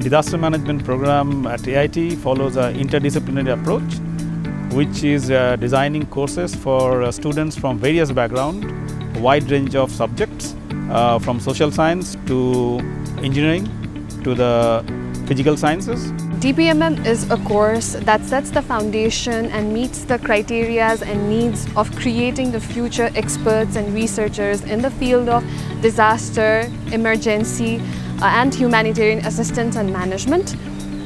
Disaster management program at AIT follows an interdisciplinary approach which is uh, designing courses for uh, students from various backgrounds, a wide range of subjects uh, from social science to engineering to the physical sciences. DPMM is a course that sets the foundation and meets the criteria and needs of creating the future experts and researchers in the field of disaster, emergency and humanitarian assistance and management.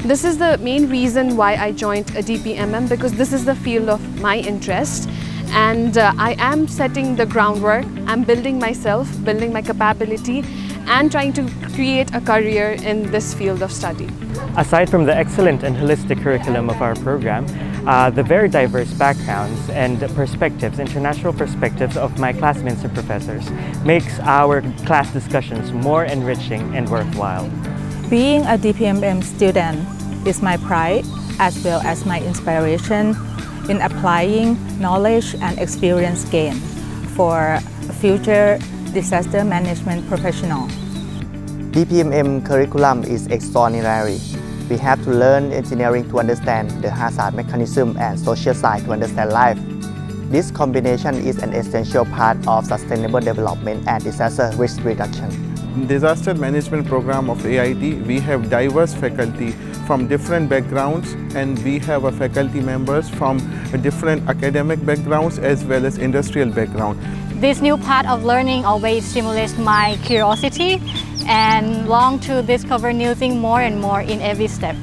This is the main reason why I joined a DPMM because this is the field of my interest and uh, I am setting the groundwork, I'm building myself, building my capability and trying to create a career in this field of study. Aside from the excellent and holistic curriculum of our program, uh, the very diverse backgrounds and perspectives, international perspectives of my classmates and professors makes our class discussions more enriching and worthwhile. Being a DPMM student is my pride as well as my inspiration in applying knowledge and experience gained for future disaster management professional. DPMM curriculum is extraordinary. We have to learn engineering to understand the hazard mechanism and social science to understand life. This combination is an essential part of sustainable development and disaster risk reduction. Disaster management program of AIT, we have diverse faculty from different backgrounds and we have a faculty members from different academic backgrounds as well as industrial background. This new part of learning always stimulates my curiosity and long to discover new things more and more in every step.